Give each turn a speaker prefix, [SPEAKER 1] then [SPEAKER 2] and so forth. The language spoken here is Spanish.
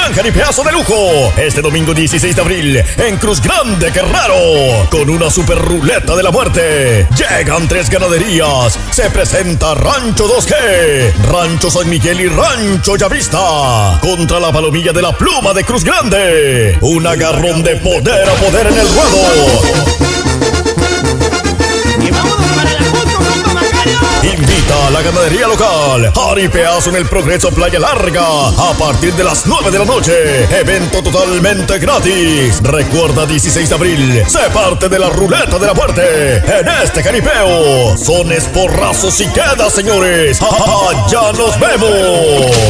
[SPEAKER 1] gran jaripeazo de lujo. Este domingo 16 de abril en Cruz Grande, Guerrero. Con una super ruleta de la muerte. Llegan tres ganaderías. Se presenta Rancho 2G, Rancho San Miguel y Rancho Yavista. Contra la palomilla de la pluma de Cruz Grande. Un agarrón de poder a poder en el ruedo. La ganadería local. Jaripeazo en el Progreso Playa Larga. A partir de las 9 de la noche. Evento totalmente gratis. Recuerda 16 de abril. Se parte de la ruleta de la muerte. En este jaripeo. Son esporrazos y quedas, señores. ¡Ja, ja, ja! ya nos vemos!